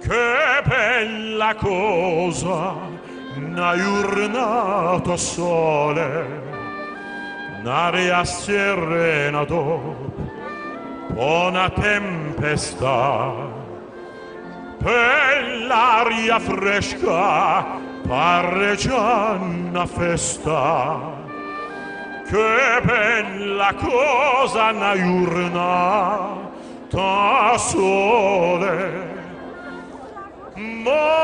Che bella cosa, una giornata sole, un'aria serena dopo una tempesta, per l'aria fresca pare già una festa che bella cosa naiurna ta sole. Ma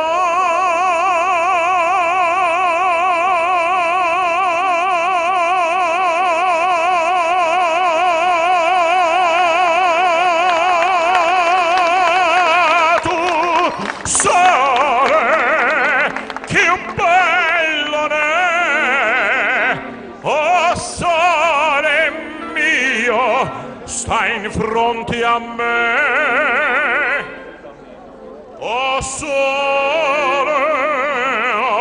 sta in fronte a me. O sole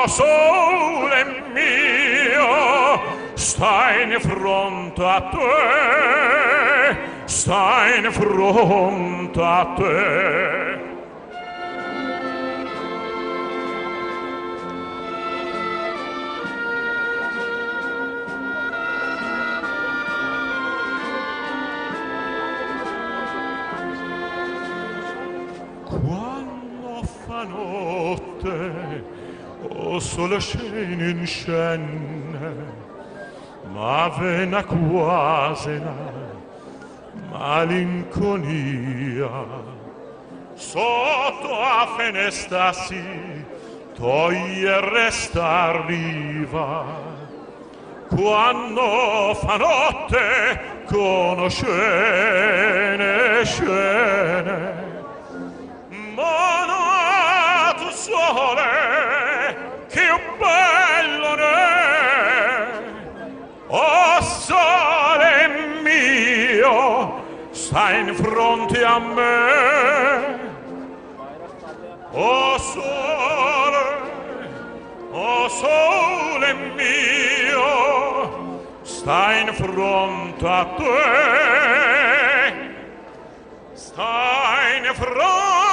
o sole mio sta in fronte a te sta in fronte a te. Quando fa notte, o sole scene in scene, ma vena quasi una malinconia. Sotto a finestra si toglie resta riva, quando fa notte conoscene scene io sta in fronte a me. O sole o sole mio sta in fronte a te. Sta in fronte